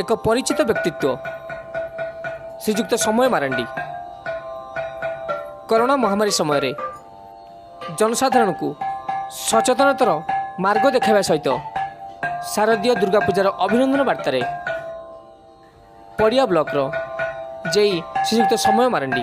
ଏକ ପରିଚିତ ବ୍ୟକ୍ତିତ୍ୱ। ଶ୍ରୀଯୁକ୍ତ ସମୟ ମାରାଣ୍ଡି। କରୋନା ମହାମାରୀ ସମୟରେ ଜନସାଧାରଣଙ୍କୁ ସଚେତନତାର ମାର୍ଗ ଦେଖାଇବା ସହିତ ଶାରଦୀୟ ଦୁର୍ଗାପୂଜାର ଅଭିନନ୍ଦନ ବାର୍ତ୍ତାରେ ପଡ଼ିଆ ବ୍ଲକର ଜେଇ ଶ୍ରୀଯୁକ୍ତ ସମୟ ମାରାଣ୍ଡି